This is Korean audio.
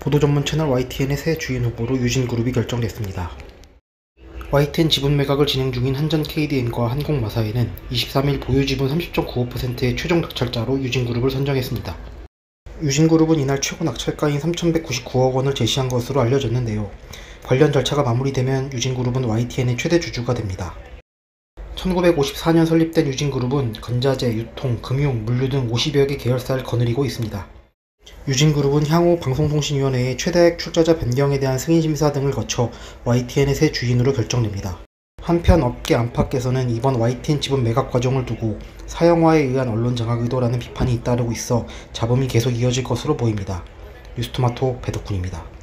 보도 전문 채널 YTN의 새 주인 후보로 유진그룹이 결정됐습니다. YTN 지분 매각을 진행 중인 한전 KDN과 한국마사회는 23일 보유 지분 30.95%의 최종 낙찰자로 유진그룹을 선정했습니다. 유진그룹은 이날 최고 낙찰가인 3,199억 원을 제시한 것으로 알려졌는데요. 관련 절차가 마무리되면 유진그룹은 YTN의 최대 주주가 됩니다. 1954년 설립된 유진그룹은 건자재, 유통, 금융, 물류 등 50여 개 계열사를 거느리고 있습니다. 유진그룹은 향후 방송통신위원회의 최다액 출자자 변경에 대한 승인심사 등을 거쳐 YTN의 새 주인으로 결정됩니다. 한편 업계 안팎에서는 이번 YTN 지분 매각 과정을 두고 사형화에 의한 언론 장악 의도라는 비판이 잇따르고 있어 잡음이 계속 이어질 것으로 보입니다. 뉴스토마토 배덕훈입니다.